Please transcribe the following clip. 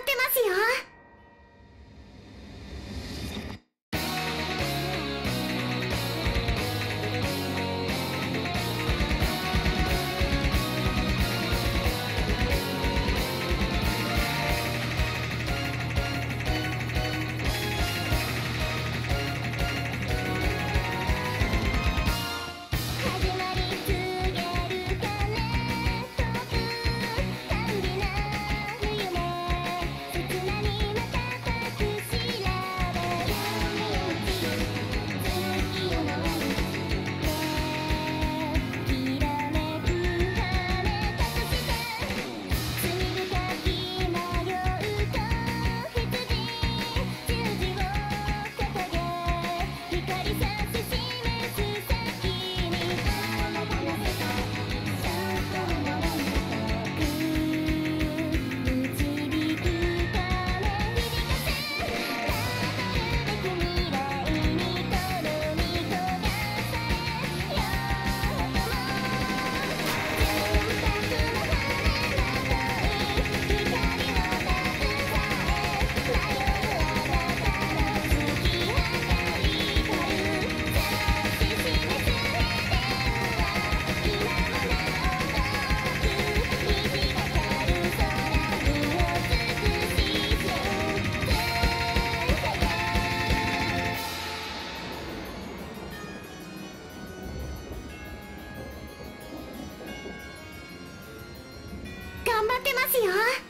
ってますよ。ってますよ。